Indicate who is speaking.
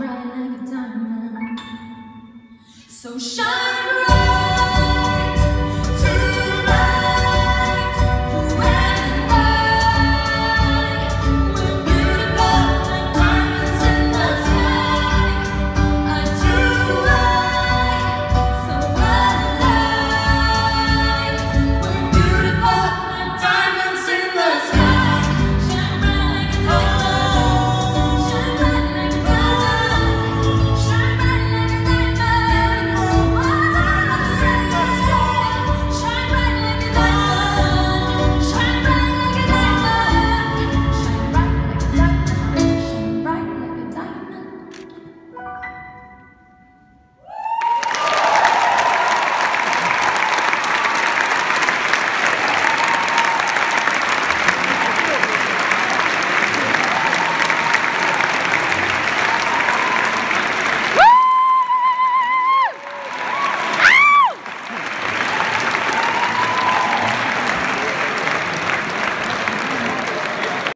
Speaker 1: bright like a diamond. So shine bright.